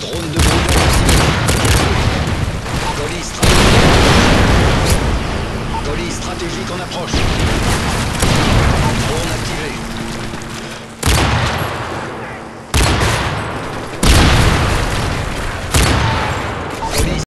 Drone de combat. Colis stratégique. Colis stratégique en approche.